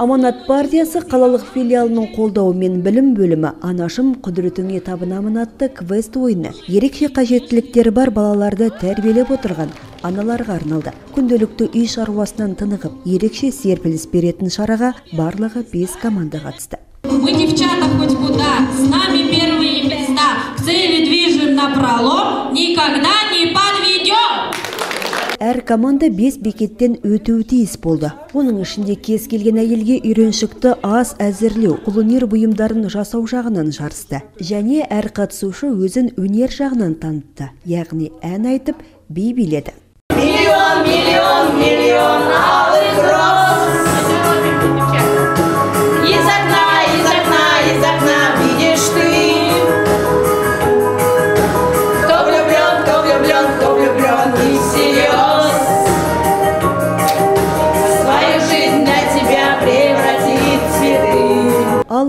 аманат партиясы қалалық филиалының қолдауымен білім бөлімі анашым құдіретіңе табынамын атты квест ойыны. Ерекше қажеттіліктері бар балаларды тәрбиелеп отырған аналарға арналды. Күнделікті үй шаруасынан тынығып ерекше серпіліс беретін шараға барлығы бес команда қатысты. Мы, девчата, хоть куда, әр команда бес бекеттен өтуі тиіс болды. Оның ішінде кез келген әйелге үйреншікті ас әзірлеу қолөнер бұйымдарын жасау жағынан жарысты. Және әр қатысушы өзін өнер жағынан танытты. Яғни ән айтып би биледі. Миллион, миллион, миллион алых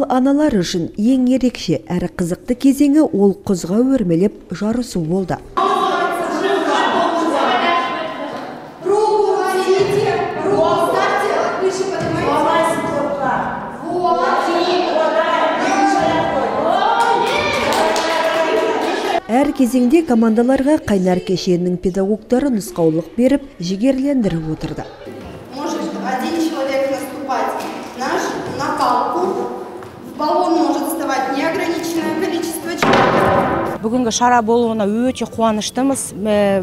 ал аналар үшін ең ерекше әрі қызықты кезеңі ол құзға өрмелеп жарысу болды әр кезеңде командаларға қайнар кешенінің педагогтары нұсқаулық беріп жігерлендіріп отырды Может один человек наступать на палку. Бүгінгі шара болуына өте қуаныштымыз.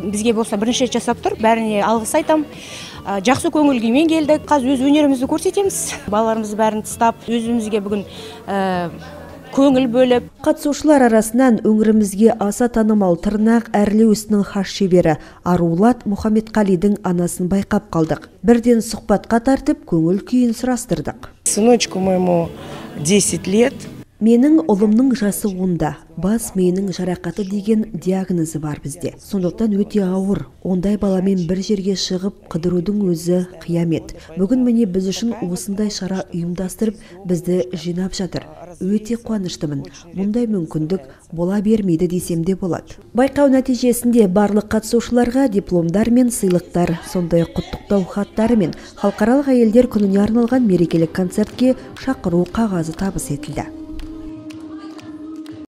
Бізге болса бірінші рет жасап тұр. Бәріне алғыс айтамын Ә, жақсы көңіл күймен келдік. Қазір өз өнерімізді көрсетеміз. Балаларымызды бәрін тыстап өзімізге бүгін ә, көңіл бөліп. Қатысушылар арасынан өңірімізге аса танымал тырнақ әрлеу ісінің хас шебері арулат мұхамедқалидің анасын байқап қалдық. Бірден сұхбатқа тартып көңіл күйін сұрастырдық. Сыночку моему 10 лет. Менің ұлымның жасы онда бас миының жарақаты деген диагнозы бар бізде. Сондықтан өте ауыр. Ондай баламен бір жерге шығып қыдырудың өзі қиямет. Бүгін міне біз үшін осындай шара ұйымдастырып бізді жинап жатыр. Өте қуаныштымын. Мұндай мүмкіндік бола бермейді десем де болады. Байқау нәтижесінде барлық қатысушыларға дипломдар мен сыйлықтар сондай құттықтау хаттары мен халықаралық әйелдер күніне арналған мерекелік концертке шақыру қағазы табыс етілді.